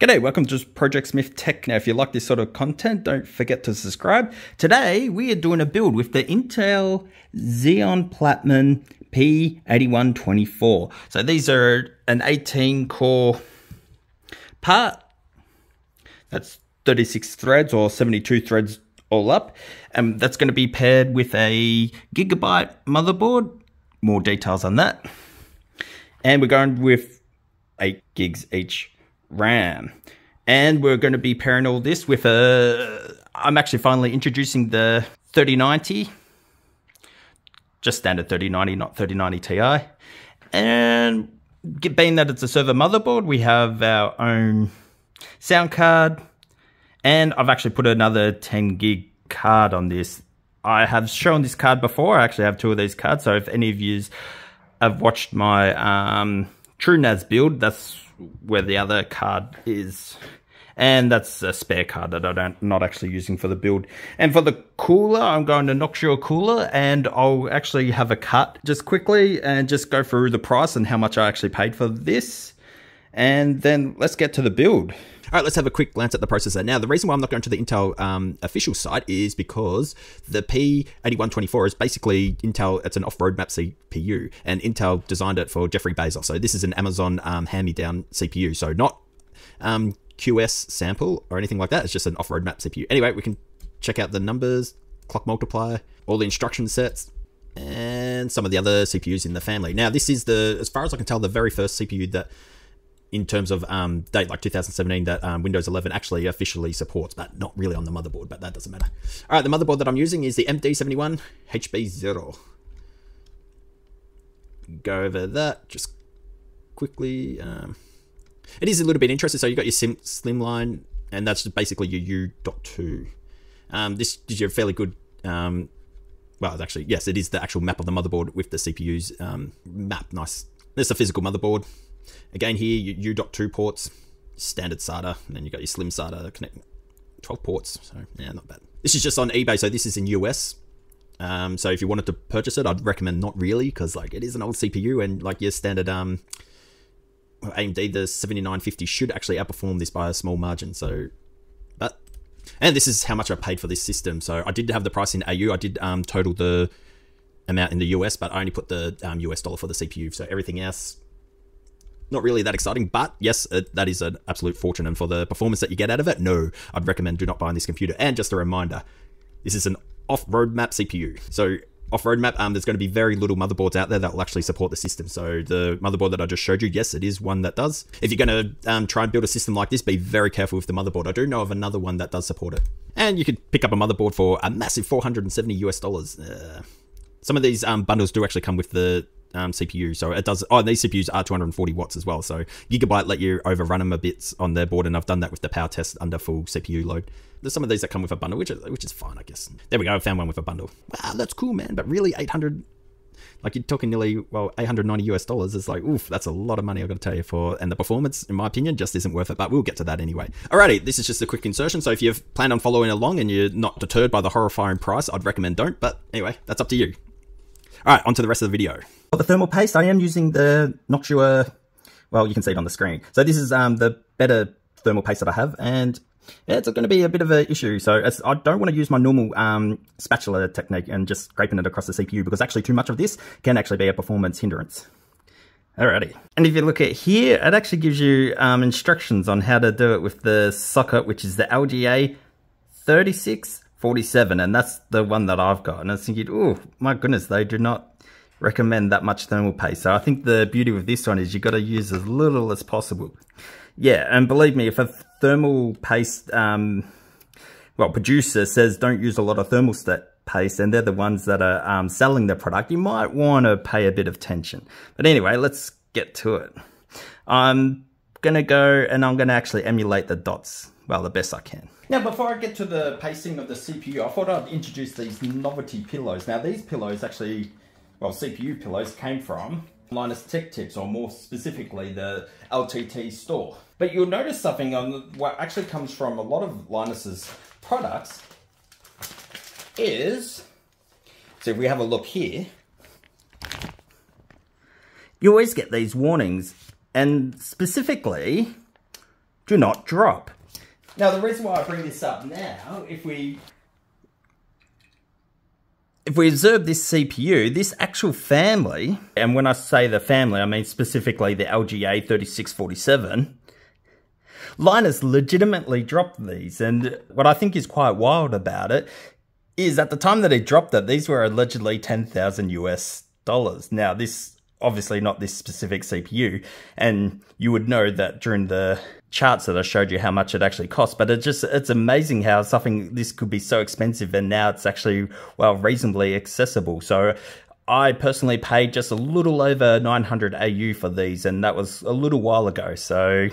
G'day, welcome to Project Smith Tech. Now, if you like this sort of content, don't forget to subscribe. Today, we are doing a build with the Intel Xeon Platinum P8124. So these are an 18 core part. That's 36 threads or 72 threads all up. And that's going to be paired with a Gigabyte motherboard. More details on that. And we're going with 8 gigs each RAM. And we're going to be pairing all this with a... I'm actually finally introducing the 3090. Just standard 3090, not 3090 Ti. And being that it's a server motherboard, we have our own sound card. And I've actually put another 10 gig card on this. I have shown this card before. I actually have two of these cards. So if any of you have watched my um, TrueNAS build, that's where the other card is. And that's a spare card that I don't not actually using for the build. And for the cooler, I'm going to Noctua cooler and I'll actually have a cut just quickly and just go through the price and how much I actually paid for this. And then let's get to the build. All right, let's have a quick glance at the processor. Now, the reason why I'm not going to the Intel um, official site is because the P8124 is basically Intel, it's an off-roadmap CPU, and Intel designed it for Jeffrey Bezos. So this is an Amazon um, hand-me-down CPU, so not um, QS sample or anything like that. It's just an off-roadmap CPU. Anyway, we can check out the numbers, clock multiplier, all the instruction sets, and some of the other CPUs in the family. Now, this is the, as far as I can tell, the very first CPU that in terms of um, date like 2017 that um, Windows 11 actually officially supports, but not really on the motherboard, but that doesn't matter. All right, the motherboard that I'm using is the MD71 HB0. Go over that just quickly. Um, it is a little bit interesting. So you got your sim slimline, and that's basically your U.2. Um, this is your fairly good um, well, actually, yes, it is the actual map of the motherboard with the CPU's um, map. Nice. There's a physical motherboard. Again here, you do two ports, standard SATA, and then you got your slim SATA connect 12 ports. So yeah, not bad. This is just on eBay, so this is in US. Um, so if you wanted to purchase it, I'd recommend not really, because like it is an old CPU and like your standard um, AMD, the 7950 should actually outperform this by a small margin. So, but and this is how much I paid for this system. So I did have the price in AU. I did um, total the amount in the US, but I only put the um, US dollar for the CPU. So everything else not really that exciting, but yes, it, that is an absolute fortune. And for the performance that you get out of it, no, I'd recommend do not buying this computer. And just a reminder, this is an off-road map CPU. So off-road map, um, there's going to be very little motherboards out there that will actually support the system. So the motherboard that I just showed you, yes, it is one that does. If you're going to um, try and build a system like this, be very careful with the motherboard. I do know of another one that does support it. And you could pick up a motherboard for a massive 470 US dollars. Uh, some of these um, bundles do actually come with the um, CPU. So it does. Oh, these CPUs are 240 watts as well. So Gigabyte let you overrun them a bit on their board, and I've done that with the power test under full CPU load. There's some of these that come with a bundle, which is, which is fine, I guess. There we go. I found one with a bundle. Wow, that's cool, man. But really, 800. Like you're talking nearly well 890 US dollars. It's like oof, that's a lot of money. I've got to tell you for, and the performance, in my opinion, just isn't worth it. But we'll get to that anyway. Alrighty, this is just a quick insertion. So if you've planned on following along and you're not deterred by the horrifying price, I'd recommend don't. But anyway, that's up to you. All right, on to the rest of the video. For the thermal paste, I am using the Noctua, well, you can see it on the screen. So this is um, the better thermal paste that I have, and yeah, it's going to be a bit of an issue. So I don't want to use my normal um, spatula technique and just scraping it across the CPU because actually too much of this can actually be a performance hindrance. Alrighty. And if you look at here, it actually gives you um, instructions on how to do it with the socket, which is the LGA 3647. And that's the one that I've got. And I was thinking, oh, my goodness, they do not recommend that much thermal paste. So I think the beauty with this one is you've got to use as little as possible. Yeah, and believe me, if a thermal paste, um, well, producer says don't use a lot of thermal paste and they're the ones that are um, selling the product, you might want to pay a bit of attention. But anyway, let's get to it. I'm going to go and I'm going to actually emulate the dots, well, the best I can. Now, before I get to the pacing of the CPU, I thought I'd introduce these novelty pillows. Now, these pillows actually well, CPU pillows came from Linus Tech Tips, or more specifically, the LTT store. But you'll notice something on what actually comes from a lot of Linus's products is, so if we have a look here, you always get these warnings, and specifically, do not drop. Now, the reason why I bring this up now, if we if we observe this CPU, this actual family, and when I say the family, I mean specifically the LGA 3647, Linus legitimately dropped these. And what I think is quite wild about it is at the time that he dropped it, these were allegedly 10,000 US dollars. Now, this obviously not this specific CPU, and you would know that during the charts that I showed you how much it actually costs, but it just it's amazing how something this could be so expensive and now it's actually well reasonably accessible. So I personally paid just a little over 900 AU for these and that was a little while ago. So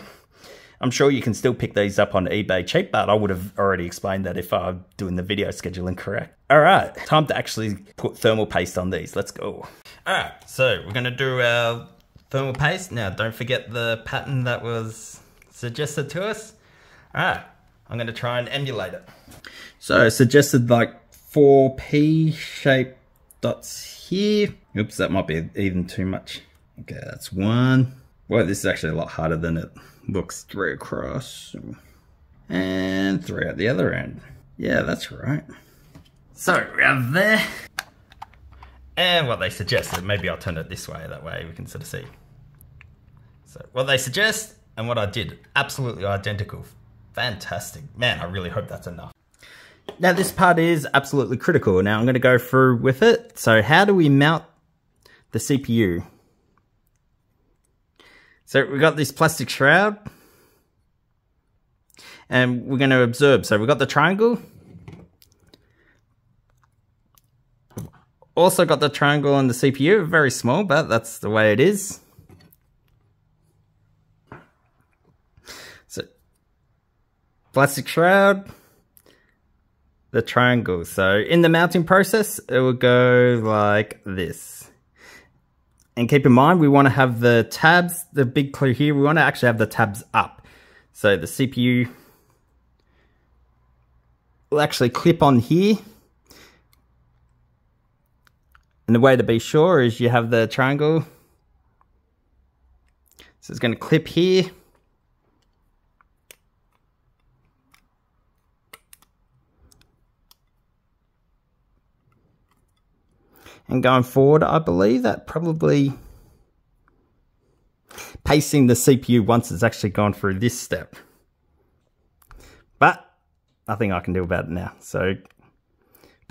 I'm sure you can still pick these up on eBay cheap, but I would have already explained that if I'm doing the video scheduling correct. All right, time to actually put thermal paste on these. Let's go. All right, so we're gonna do our thermal paste. Now, don't forget the pattern that was suggested to us. All right, I'm gonna try and emulate it. So suggested like four P shape dots here. Oops, that might be even too much. Okay, that's one. Well, this is actually a lot harder than it looks. Three across and three at the other end. Yeah, that's right. So we have there. And what they suggested, maybe I'll turn it this way, that way we can sort of see. So what they suggest and what I did, absolutely identical. Fantastic. Man, I really hope that's enough. Now this part is absolutely critical. Now I'm going to go through with it. So how do we mount the CPU? So we've got this plastic shroud. And we're going to observe. So we've got the triangle. Also got the triangle on the CPU. Very small, but that's the way it is. So, plastic shroud, the triangle. So in the mounting process, it will go like this. And keep in mind, we want to have the tabs, the big clue here, we want to actually have the tabs up. So the CPU will actually clip on here. And the way to be sure is you have the triangle. So it's going to clip here. And going forward, I believe that probably pacing the CPU once it's actually gone through this step. But nothing I can do about it now. So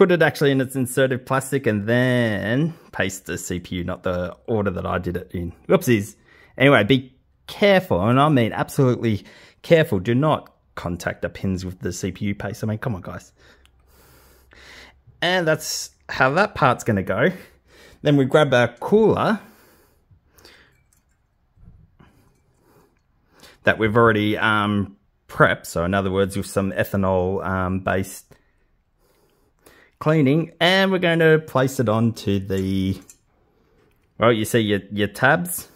put it actually in its inserted plastic and then paste the CPU, not the order that I did it in. Whoopsies. Anyway, be careful, and I mean absolutely careful. Do not contact the pins with the CPU paste. I mean, come on, guys. And that's how that part's going to go. Then we grab our cooler that we've already um, prepped. So in other words, with some ethanol um, based cleaning. And we're going to place it onto the, well, you see your, your tabs.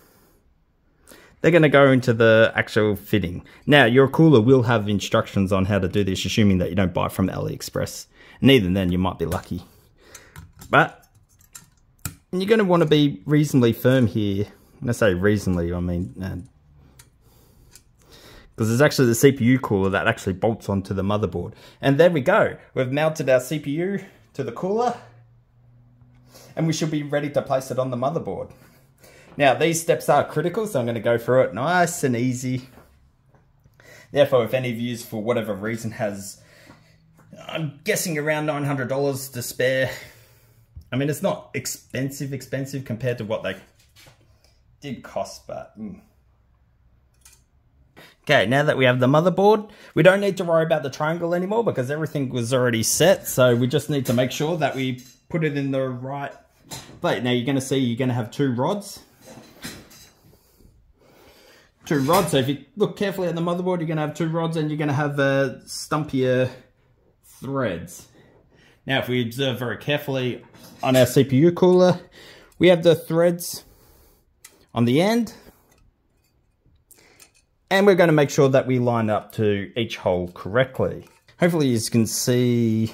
They're going to go into the actual fitting. Now, your cooler will have instructions on how to do this, assuming that you don't buy from AliExpress. And even then, you might be lucky. But you're going to want to be reasonably firm here. When I say reasonably, I mean... Uh, because there's actually the CPU cooler that actually bolts onto the motherboard. And there we go. We've mounted our CPU to the cooler. And we should be ready to place it on the motherboard. Now, these steps are critical, so I'm going to go through it nice and easy. Therefore, if any of you, for whatever reason, has, I'm guessing around $900 to spare, I mean, it's not expensive, expensive compared to what they did cost, but... Mm. Okay, now that we have the motherboard, we don't need to worry about the triangle anymore because everything was already set. So we just need to make sure that we put it in the right plate. Now you're going to see you're going to have two rods. Two rods. So if you look carefully at the motherboard, you're going to have two rods and you're going to have uh, stumpier threads. Now if we observe very carefully on our CPU cooler. We have the threads on the end. And we're going to make sure that we line up to each hole correctly. Hopefully you can see...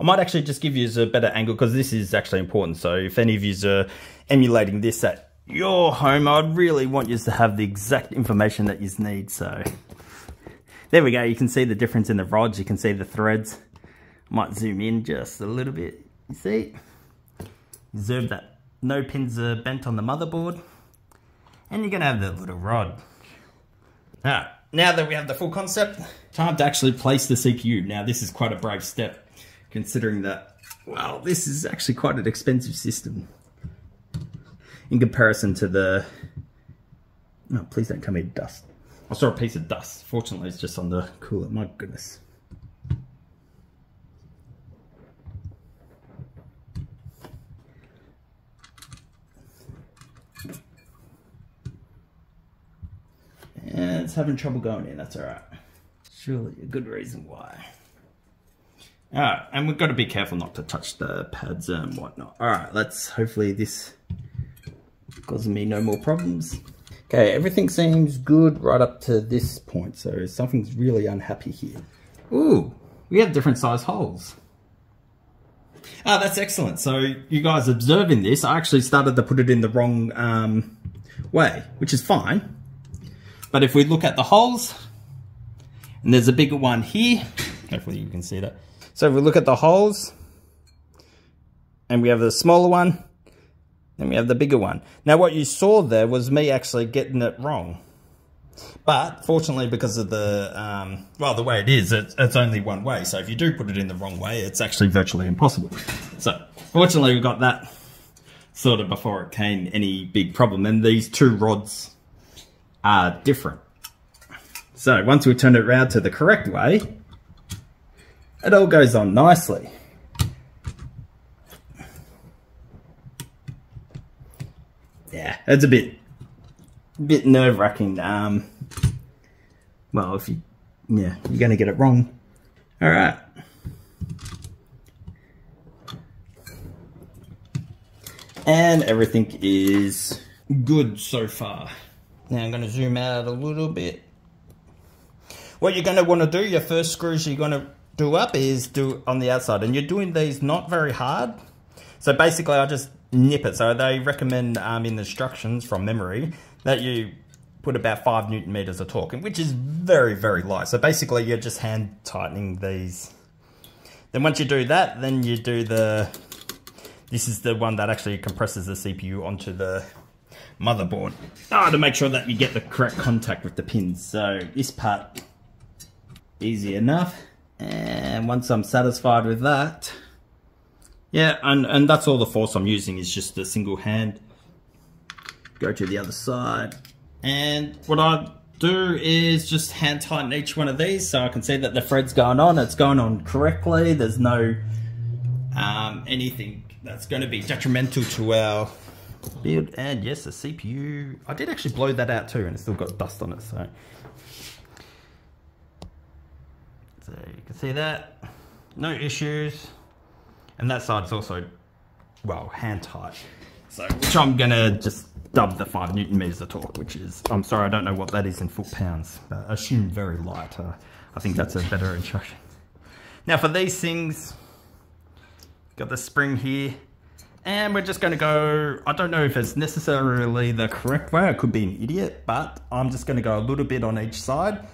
I might actually just give you a better angle because this is actually important. So if any of you are emulating this at your home, I'd really want you to have the exact information that you need. So There we go. You can see the difference in the rods. You can see the threads. Might zoom in just a little bit. You see? Observe that no pins are bent on the motherboard. And you're going to have the little rod. Now that we have the full concept, time to actually place the CPU. Now this is quite a brave step, considering that, well, this is actually quite an expensive system. In comparison to the... Oh, please don't come in dust. I saw a piece of dust. Fortunately, it's just on the cooler. My goodness. And it's having trouble going in. That's all right. Surely a good reason why. All right, and we've got to be careful not to touch the pads and whatnot. All right, let's hopefully this causes me no more problems. Okay, everything seems good right up to this point, so something's really unhappy here. Ooh, we have different size holes. Ah, that's excellent. So you guys observing this, I actually started to put it in the wrong um, way, which is fine. But if we look at the holes, and there's a bigger one here, hopefully you can see that. So if we look at the holes, and we have the smaller one, then we have the bigger one. Now what you saw there was me actually getting it wrong. But fortunately, because of the, um, well, the way it is, it's, it's only one way. So if you do put it in the wrong way, it's actually virtually impossible. So fortunately, we got that sort of before it came any big problem. And these two rods are different. So once we turn it around to the correct way, it all goes on nicely. Yeah, it's a bit, bit nerve wracking. Um, well, if you, yeah, you're gonna get it wrong. All right. And everything is good so far. Now I'm going to zoom out a little bit. What you're going to want to do, your first screws you're going to do up is do on the outside. And you're doing these not very hard. So basically I just nip it. So they recommend um, in the instructions from memory that you put about 5 newton meters of torque, which is very, very light. So basically you're just hand tightening these. Then once you do that, then you do the... This is the one that actually compresses the CPU onto the motherboard oh, to make sure that you get the correct contact with the pins. So this part, easy enough. And once I'm satisfied with that, yeah, and, and that's all the force I'm using is just a single hand. Go to the other side. And what I do is just hand tighten each one of these so I can see that the thread's going on. It's going on correctly. There's no um, anything that's going to be detrimental to our build and yes the CPU I did actually blow that out too and it's still got dust on it so. So you can see that. No issues. And that side's also well hand tight. So which I'm gonna just dub the 5 newton meters of torque which is I'm sorry I don't know what that is in foot pounds but I assume very light. Uh, I think that's a better instruction. Now for these things got the spring here and we're just going to go, I don't know if it's necessarily the correct way, I could be an idiot, but I'm just going to go a little bit on each side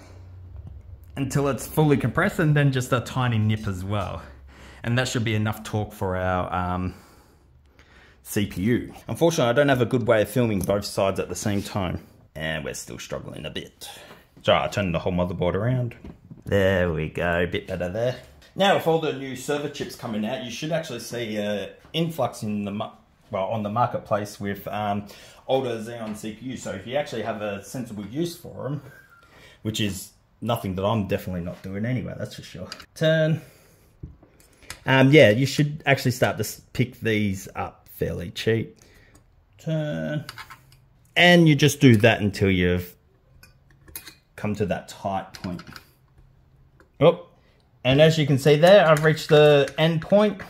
until it's fully compressed and then just a tiny nip as well. And that should be enough torque for our um, CPU. Unfortunately, I don't have a good way of filming both sides at the same time. And we're still struggling a bit. So I turned the whole motherboard around. There we go, a bit better there. Now, with all the new server chips coming out, you should actually see an influx in the well on the marketplace with um, older Xeon CPUs. So if you actually have a sensible use for them, which is nothing that I'm definitely not doing anyway, that's for sure. Turn. Um, yeah, you should actually start to pick these up fairly cheap. Turn. And you just do that until you've come to that tight point. Oh, and as you can see there, I've reached the end point.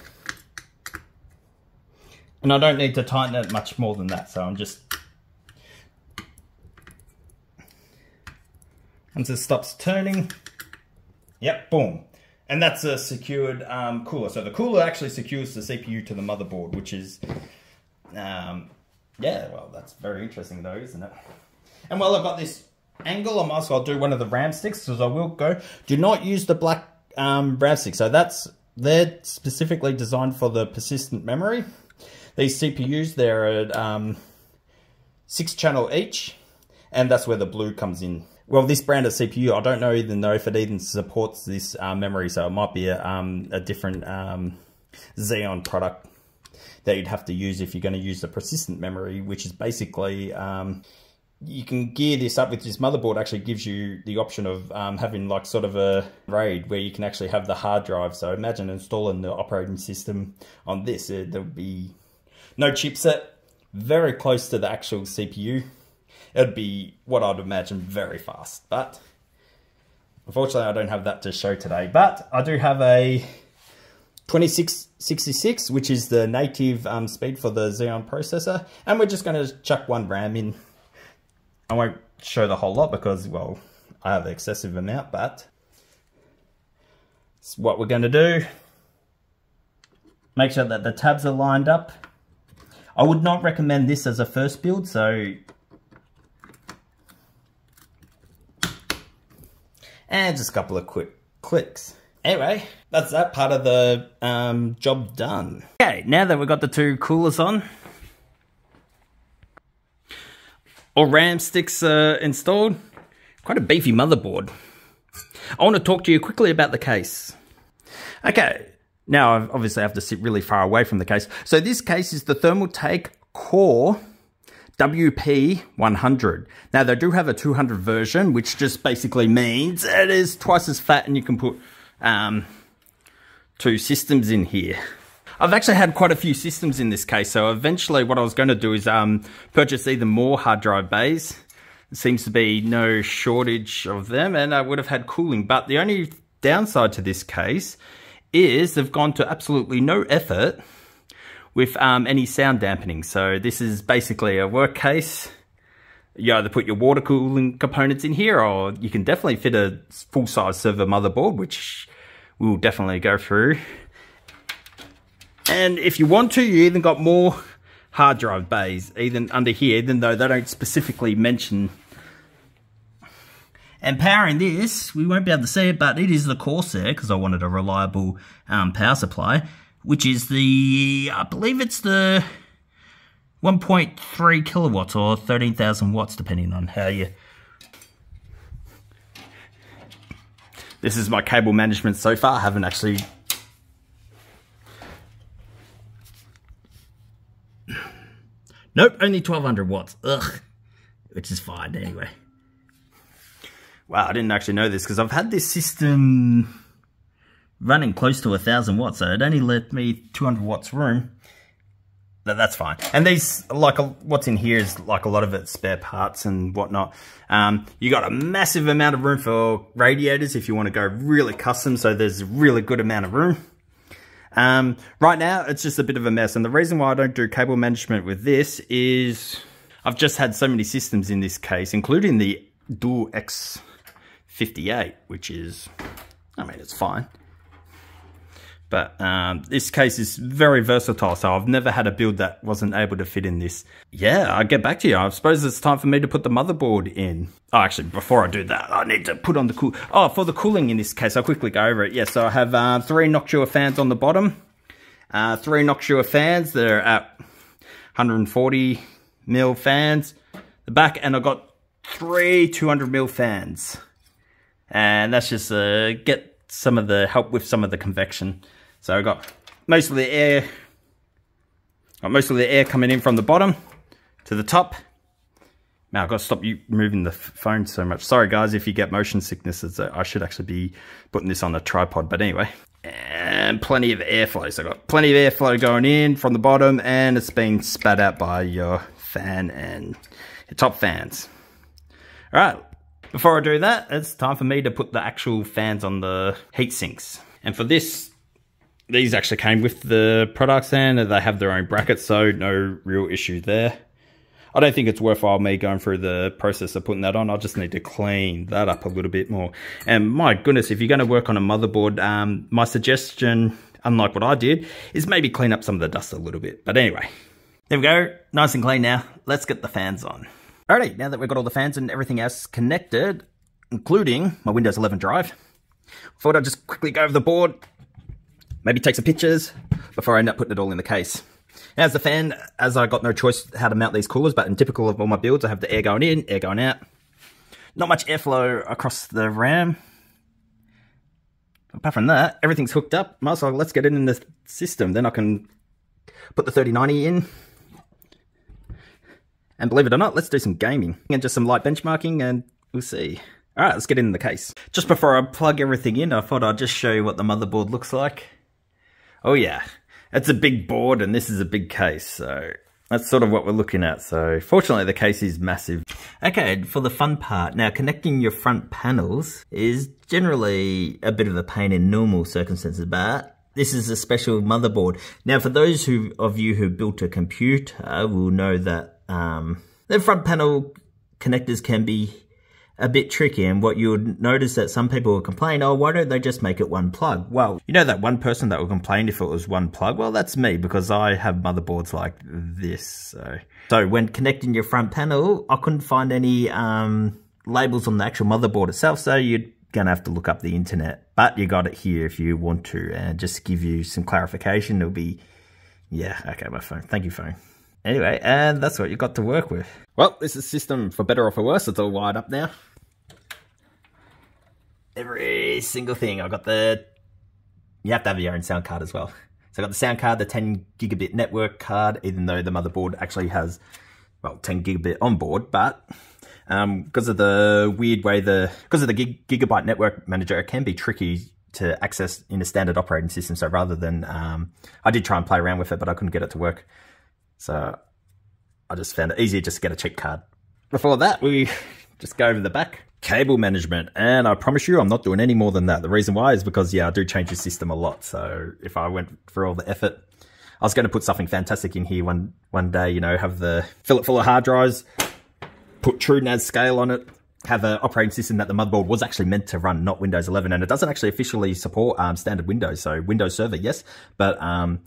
And I don't need to tighten it much more than that. So I'm just... Once it stops turning, yep, boom. And that's a secured um, cooler. So the cooler actually secures the CPU to the motherboard, which is, um, yeah, well, that's very interesting though, isn't it? And while I've got this angle, I might as well do one of the RAM sticks because I will go. Do not use the black um, RAM stick. So that's they're specifically designed for the persistent memory. These CPUs, they're um, six channel each, and that's where the blue comes in. Well, this brand of CPU, I don't know even know if it even supports this uh, memory, so it might be a, um, a different um, Xeon product that you'd have to use if you're going to use the persistent memory, which is basically um, you can gear this up with this motherboard actually gives you the option of um, having like sort of a RAID where you can actually have the hard drive. So imagine installing the operating system on this. There would be no chipset, very close to the actual CPU. It'd be what I'd imagine very fast, but unfortunately I don't have that to show today. But I do have a 2666, which is the native um, speed for the Xeon processor. And we're just going to chuck one RAM in. I won't show the whole lot because, well, I have an excessive amount, but it's what we're going to do. Make sure that the tabs are lined up. I would not recommend this as a first build, so... And just a couple of quick clicks. Anyway, that's that part of the um, job done. Okay, now that we've got the two coolers on, all RAM sticks uh, installed, quite a beefy motherboard. I want to talk to you quickly about the case. Okay, now I obviously have to sit really far away from the case. So this case is the Thermaltake Core WP100. Now they do have a 200 version, which just basically means it is twice as fat and you can put um, two systems in here. I've actually had quite a few systems in this case, so eventually what I was going to do is um, purchase either more hard drive bays. Seems to be no shortage of them, and I would have had cooling. But the only downside to this case is they've gone to absolutely no effort with um, any sound dampening. So this is basically a work case. You either put your water cooling components in here, or you can definitely fit a full-size server motherboard, which we'll definitely go through. And if you want to, you even got more hard drive bays, even under here, even though they don't specifically mention. And powering this, we won't be able to see it, but it is the Corsair, because I wanted a reliable um, power supply, which is the, I believe it's the 1.3 kilowatts or 13,000 watts, depending on how you This is my cable management so far. I haven't actually... Nope, only 1200 watts. Ugh. Which is fine anyway. Wow, I didn't actually know this because I've had this system running close to a thousand watts, so it only left me 200 watts room that's fine. And these, like what's in here is like a lot of it's spare parts and whatnot. Um, you got a massive amount of room for radiators if you want to go really custom. So there's a really good amount of room. Um, right now, it's just a bit of a mess. And the reason why I don't do cable management with this is I've just had so many systems in this case, including the Dual X58, which is, I mean, it's fine. But um, this case is very versatile, so I've never had a build that wasn't able to fit in this. Yeah, I'll get back to you. I suppose it's time for me to put the motherboard in. Oh, actually, before I do that, I need to put on the cool... Oh, for the cooling in this case, I'll quickly go over it. Yeah, so I have uh, three Noctua fans on the bottom. Uh, three Noctua fans that are at 140 mil fans. The back, and I've got three 200 mil fans. And that's just uh, get some of the help with some of the convection. So I've got most of the air, got most of the air coming in from the bottom to the top. Now I've got to stop you moving the phone so much. Sorry guys if you get motion sickness. I should actually be putting this on a tripod, but anyway. And plenty of airflow. So I've got plenty of airflow going in from the bottom and it's being spat out by your fan and your top fans. All right, before I do that, it's time for me to put the actual fans on the heat sinks. And for this, these actually came with the products and they have their own brackets, so no real issue there. I don't think it's worthwhile me going through the process of putting that on. I just need to clean that up a little bit more. And my goodness, if you're going to work on a motherboard, um, my suggestion, unlike what I did, is maybe clean up some of the dust a little bit. But anyway, there we go. Nice and clean now. Let's get the fans on. Alrighty, now that we've got all the fans and everything else connected, including my Windows 11 drive, thought I'd just quickly go over the board, maybe take some pictures before I end up putting it all in the case. As a fan, as I got no choice how to mount these coolers, but in typical of all my builds, I have the air going in, air going out. Not much airflow across the RAM. Apart from that, everything's hooked up. Might as well let's get it in the system. Then I can put the 3090 in. And believe it or not, let's do some gaming and just some light benchmarking and we'll see. All right, let's get in the case. Just before I plug everything in, I thought I'd just show you what the motherboard looks like. Oh yeah, it's a big board and this is a big case, so that's sort of what we're looking at. So fortunately the case is massive. Okay, for the fun part, now connecting your front panels is generally a bit of a pain in normal circumstances, but this is a special motherboard. Now for those who of you who built a computer will know that um, the front panel connectors can be a bit tricky and what you would notice that some people will complain, oh, why don't they just make it one plug? Well, you know that one person that will complain if it was one plug? Well, that's me because I have motherboards like this. So, so when connecting your front panel, I couldn't find any um, labels on the actual motherboard itself. So you're going to have to look up the internet, but you got it here if you want to. And just to give you some clarification, it'll be, yeah, okay, my phone. Thank you, phone. Anyway, and that's what you got to work with. Well, this is system for better or for worse. It's all wired up now every single thing. I've got the, you have to have your own sound card as well. So I've got the sound card, the 10 gigabit network card, even though the motherboard actually has, well, 10 gigabit on board, but um, because of the weird way the, because of the gig, gigabyte network manager, it can be tricky to access in a standard operating system. So rather than, um, I did try and play around with it, but I couldn't get it to work. So I just found it easier just to get a cheap card. Before that, we just go over the back cable management. And I promise you, I'm not doing any more than that. The reason why is because, yeah, I do change the system a lot. So if I went for all the effort, I was going to put something fantastic in here one, one day, you know, have the, fill it full of hard drives, put TrueNAS SCALE on it, have an operating system that the motherboard was actually meant to run, not Windows 11. And it doesn't actually officially support um, standard Windows. So Windows Server, yes, but um,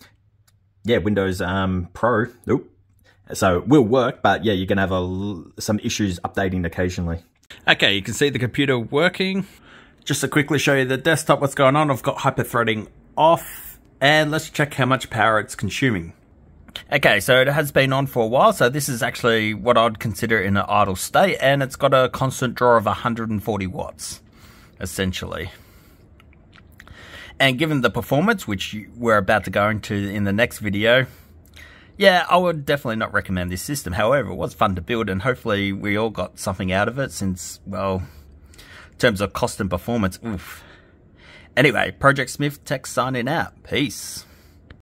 yeah, Windows um, Pro, nope. So it will work, but yeah, you're going to have a, some issues updating occasionally. Okay, you can see the computer working. Just to quickly show you the desktop, what's going on. I've got hyperthreading off and let's check how much power it's consuming. Okay, so it has been on for a while, so this is actually what I'd consider in an idle state, and it's got a constant draw of 140 watts, essentially. And given the performance, which we're about to go into in the next video, yeah, I would definitely not recommend this system. However, it was fun to build and hopefully we all got something out of it since, well, in terms of cost and performance, oof. Anyway, Project Smith Tech signing out. Peace.